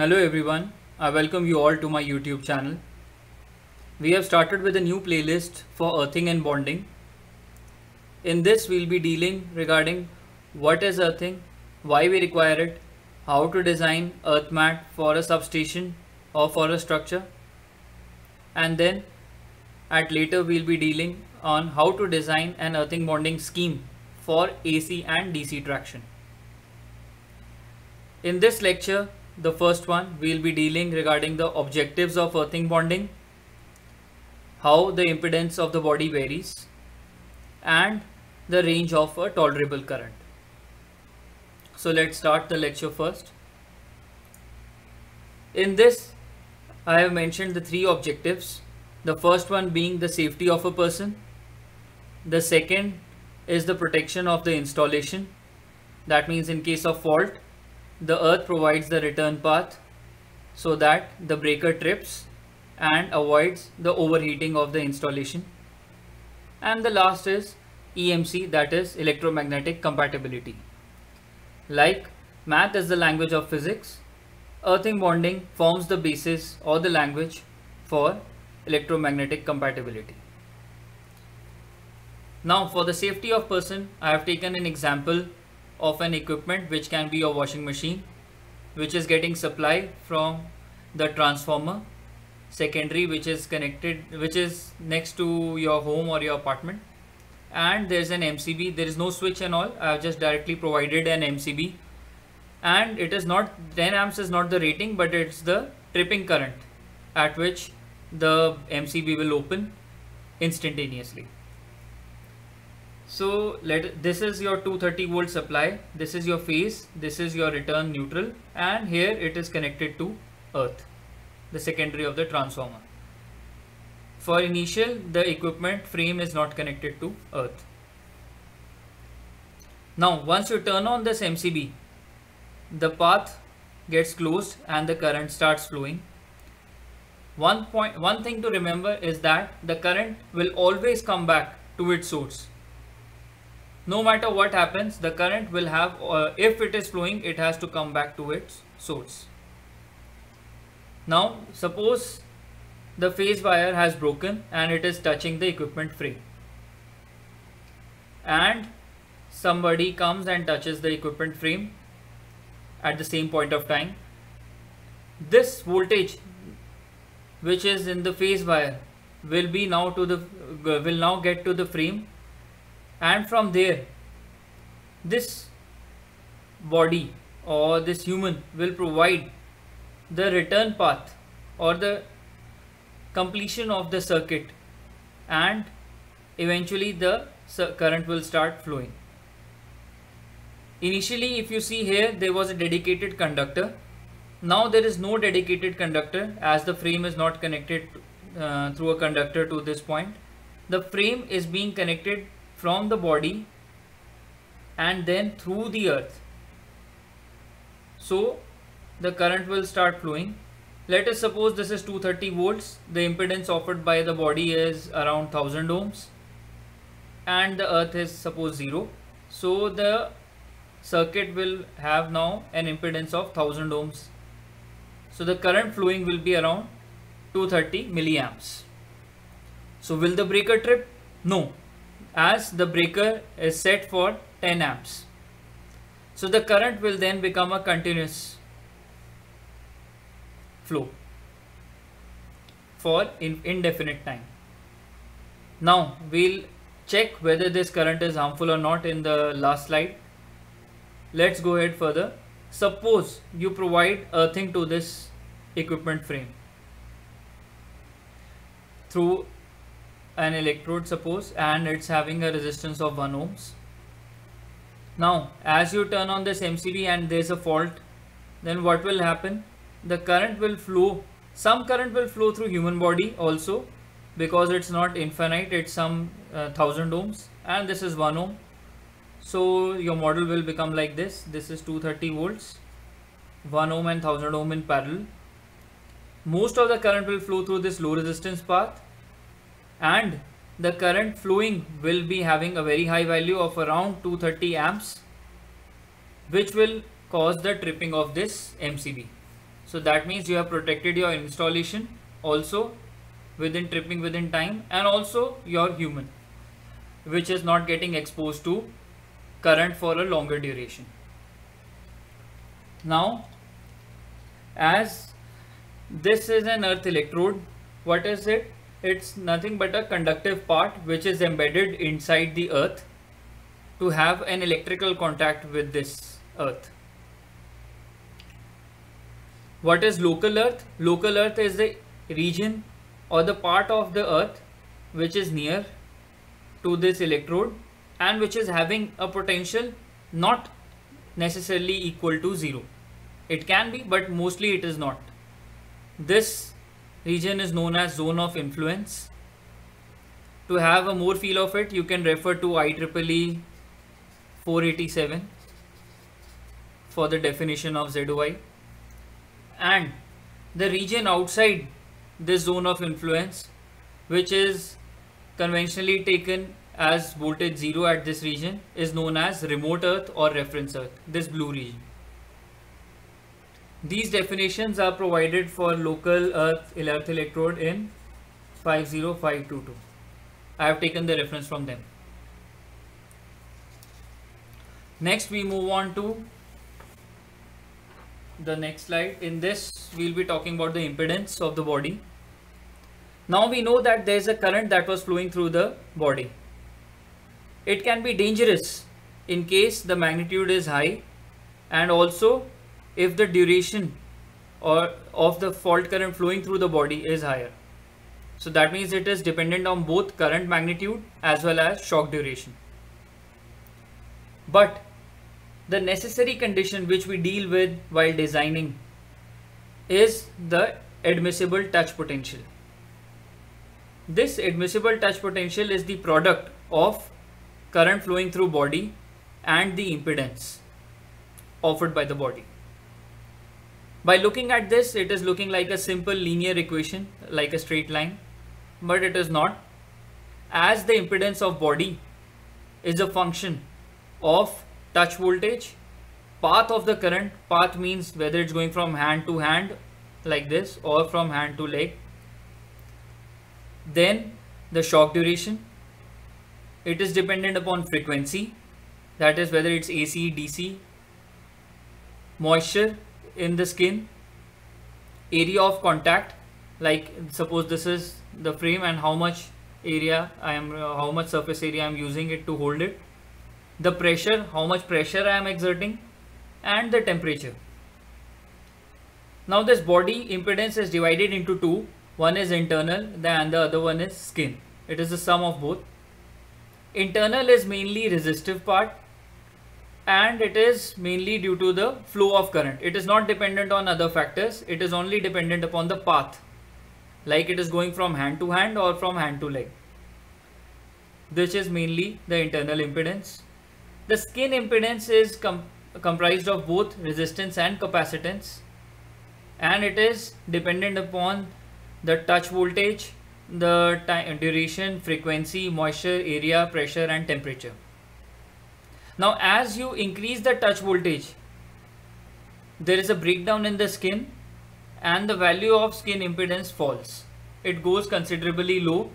Hello everyone, I welcome you all to my YouTube channel. We have started with a new playlist for earthing and bonding. In this we'll be dealing regarding what is earthing, why we require it, how to design earth mat for a substation or for a structure and then at later we'll be dealing on how to design an earthing bonding scheme for AC and DC traction. In this lecture, the first one, we'll be dealing regarding the objectives of earthing bonding, how the impedance of the body varies, and the range of a tolerable current. So let's start the lecture first. In this, I have mentioned the three objectives. The first one being the safety of a person. The second is the protection of the installation. That means in case of fault, the earth provides the return path so that the breaker trips and avoids the overheating of the installation. And the last is EMC that is electromagnetic compatibility. Like math is the language of physics, earthing bonding forms the basis or the language for electromagnetic compatibility. Now for the safety of person, I have taken an example of an equipment which can be a washing machine which is getting supply from the transformer. Secondary which is connected which is next to your home or your apartment. And there's an MCB there is no switch and all. I have just directly provided an MCB and it is not 10 amps is not the rating but it's the tripping current at which the MCB will open instantaneously so let this is your 230 volt supply this is your phase this is your return neutral and here it is connected to earth the secondary of the transformer. For initial the equipment frame is not connected to earth. Now once you turn on this MCB the path gets closed and the current starts flowing. One point one thing to remember is that the current will always come back to its source no matter what happens the current will have uh, if it is flowing it has to come back to its source. Now suppose the phase wire has broken and it is touching the equipment frame. And somebody comes and touches the equipment frame at the same point of time. This voltage which is in the phase wire will be now to the will now get to the frame and from there this body or this human will provide the return path or the completion of the circuit. And eventually the current will start flowing. Initially if you see here there was a dedicated conductor. Now there is no dedicated conductor as the frame is not connected uh, through a conductor to this point. The frame is being connected from the body and then through the earth. So the current will start flowing. Let us suppose this is 230 volts. The impedance offered by the body is around 1000 ohms and the earth is suppose 0. So the circuit will have now an impedance of 1000 ohms. So the current flowing will be around 230 milliamps. So will the breaker trip? No, as the breaker is set for 10 amps. So the current will then become a continuous flow for in indefinite time. Now we'll check whether this current is harmful or not in the last slide. Let's go ahead further. Suppose you provide earthing to this equipment frame through an electrode suppose and it's having a resistance of 1 ohms. Now as you turn on this MCB and there's a fault then what will happen? The current will flow some current will flow through human body also because it's not infinite it's some uh, thousand ohms and this is 1 ohm so your model will become like this this is 230 volts 1 ohm and 1000 ohm in parallel most of the current will flow through this low resistance path and the current flowing will be having a very high value of around 230 amps which will cause the tripping of this MCB. so that means you have protected your installation also within tripping within time and also your human which is not getting exposed to current for a longer duration now as this is an earth electrode what is it it's nothing but a conductive part which is embedded inside the earth to have an electrical contact with this earth. What is local earth? Local earth is the region or the part of the earth which is near to this electrode and which is having a potential not necessarily equal to zero. It can be but mostly it is not. This region is known as zone of influence. To have a more feel of it, you can refer to IEEE 487 for the definition of ZOI. And the region outside this zone of influence, which is conventionally taken as voltage zero at this region, is known as remote earth or reference earth, this blue region. These definitions are provided for local earth, earth electrode in 50522. I have taken the reference from them. Next we move on to the next slide. In this we'll be talking about the impedance of the body. Now we know that there is a current that was flowing through the body. It can be dangerous in case the magnitude is high and also if the duration or of the fault current flowing through the body is higher. So that means it is dependent on both current magnitude as well as shock duration. But the necessary condition which we deal with while designing is the admissible touch potential. This admissible touch potential is the product of current flowing through body and the impedance offered by the body. By looking at this, it is looking like a simple linear equation, like a straight line, but it is not. As the impedance of body is a function of touch voltage, path of the current, path means whether it's going from hand to hand like this or from hand to leg. Then the shock duration, it is dependent upon frequency, that is whether it's AC, DC, moisture, in the skin area of contact like suppose this is the frame and how much area I am uh, how much surface area I am using it to hold it the pressure how much pressure I am exerting and the temperature. Now this body impedance is divided into two. One is internal and the other one is skin. It is the sum of both. Internal is mainly resistive part and it is mainly due to the flow of current. It is not dependent on other factors. It is only dependent upon the path like it is going from hand to hand or from hand to leg. This is mainly the internal impedance. The skin impedance is com comprised of both resistance and capacitance and it is dependent upon the touch voltage, the time, duration, frequency, moisture, area, pressure and temperature. Now as you increase the touch voltage, there is a breakdown in the skin and the value of skin impedance falls. It goes considerably low,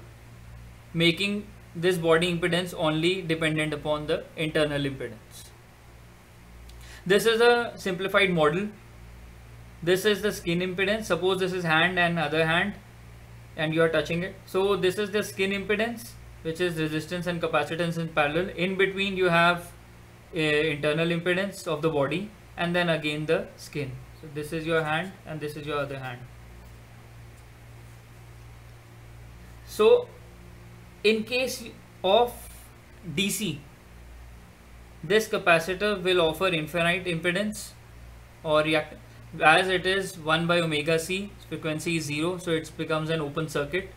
making this body impedance only dependent upon the internal impedance. This is a simplified model. This is the skin impedance. Suppose this is hand and other hand and you are touching it. So this is the skin impedance which is resistance and capacitance in parallel. In between you have Uh, internal impedance of the body and then again the skin. So this is your hand and this is your other hand. So in case of DC this capacitor will offer infinite impedance or reactance as it is 1 by omega c frequency is 0 so it becomes an open circuit.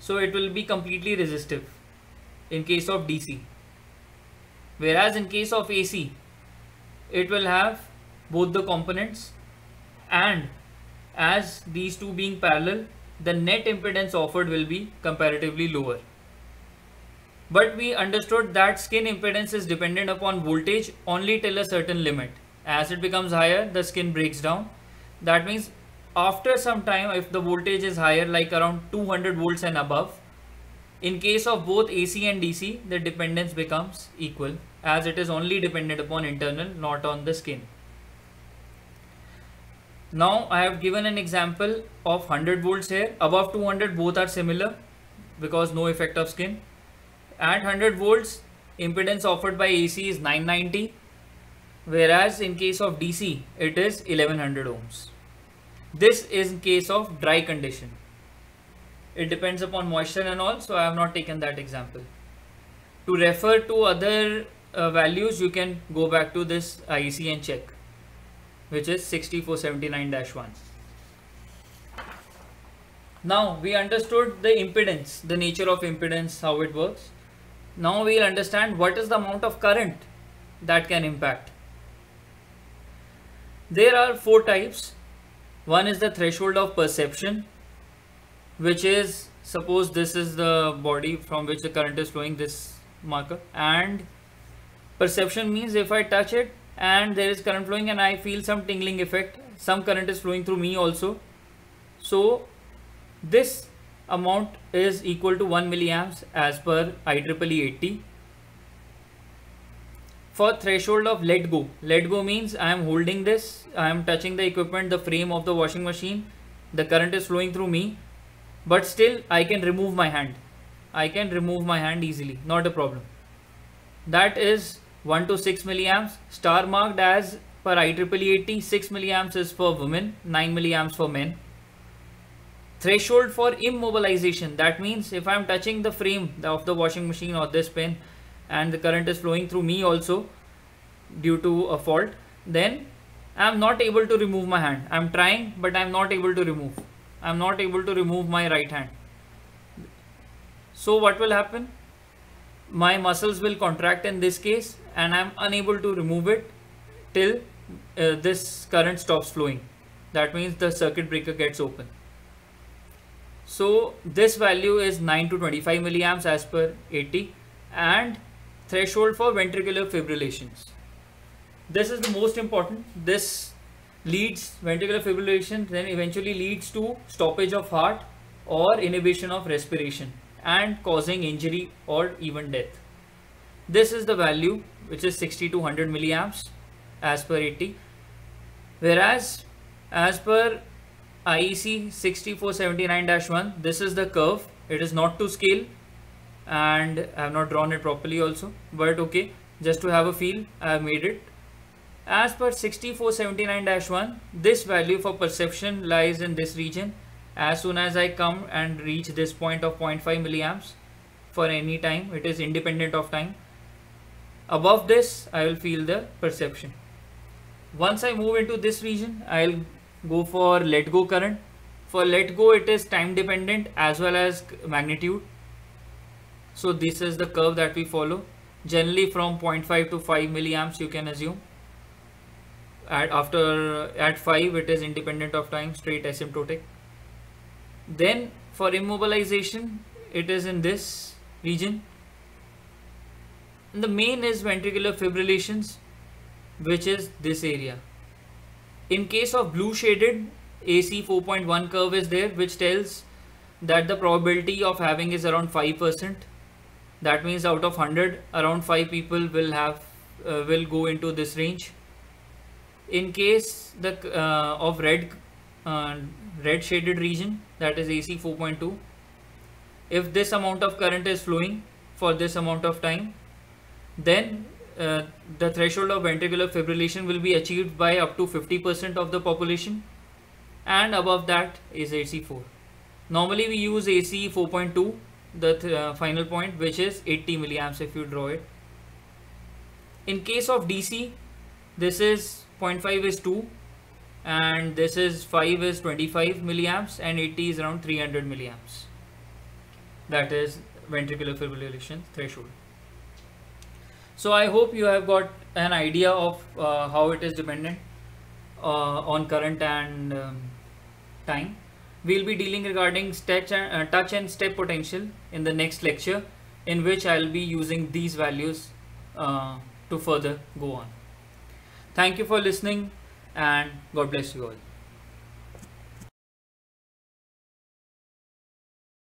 So it will be completely resistive in case of DC whereas in case of AC it will have both the components and as these two being parallel the net impedance offered will be comparatively lower. But we understood that skin impedance is dependent upon voltage only till a certain limit. As it becomes higher the skin breaks down. That means after some time if the voltage is higher like around 200 volts and above in case of both AC and DC the dependence becomes equal as it is only dependent upon internal not on the skin. Now I have given an example of 100 volts here above 200 both are similar because no effect of skin. At 100 volts impedance offered by AC is 990 whereas in case of DC it is 1100 ohms. This is in case of dry condition. It depends upon moisture and all so I have not taken that example. To refer to other uh, values you can go back to this IEC and check which is 6479-1. Now we understood the impedance, the nature of impedance, how it works. Now we'll understand what is the amount of current that can impact. There are four types. One is the threshold of perception, which is suppose this is the body from which the current is flowing, this marker, and perception means if I touch it and there is current flowing and I feel some tingling effect, some current is flowing through me also. So this amount is equal to 1 milliamps as per IEEE 80. For threshold of let go, let go means I am holding this, I am touching the equipment, the frame of the washing machine, the current is flowing through me, but still I can remove my hand. I can remove my hand easily, not a problem. That is 1 to 6 milliamps, star marked as per IEEE 80, 6 milliamps is for women, 9 milliamps for men. Threshold for immobilization. That means if i'm touching the frame of the washing machine or this pen and the current is flowing through me also due to a fault then i'm not able to remove my hand. I'm trying but i'm not able to remove. I'm not able to remove my right hand. So what will happen? My muscles will contract in this case and i'm unable to remove it till uh, this current stops flowing that means the circuit breaker gets open so this value is 9 to 25 milliamps as per 80 and threshold for ventricular fibrillations. This is the most important. This leads ventricular fibrillation then eventually leads to stoppage of heart or inhibition of respiration and causing injury or even death. This is the value which is 60 to 100 milliamps as per 80 whereas as per IEC 6479-1 this is the curve. It is not to scale and I have not drawn it properly also. But okay just to have a feel I have made it. As per 6479-1 this value for perception lies in this region. As soon as I come and reach this point of 0.5 milliamps for any time it is independent of time above this I will feel the perception. Once I move into this region I'll go for let go current. For let go it is time dependent as well as magnitude. So this is the curve that we follow. Generally from 0.5 to 5 milliamps you can assume. At after at 5 it is independent of time straight asymptotic. Then for immobilization it is in this region and the main is ventricular fibrillations which is this area in case of blue shaded, AC 4.1 curve is there which tells that the probability of having is around 5%. That means out of 100, around 5 people will have uh, will go into this range. In case the uh, of red uh, red shaded region that is AC 4.2, if this amount of current is flowing for this amount of time, then uh, the threshold of ventricular fibrillation will be achieved by up to 50% of the population and above that is AC4. Normally we use AC 4.2 the th uh, final point which is 80 milliamps if you draw it. In case of DC this is 0.5 is 2 and this is 5 is 25 milliamps and 80 is around 300 milliamps. That is ventricular fibrillation threshold. So I hope you have got an idea of uh, how it is dependent uh, on current and um, time. We'll be dealing regarding touch and, uh, touch and step potential in the next lecture in which I'll be using these values uh, to further go on. Thank you for listening and God bless you all.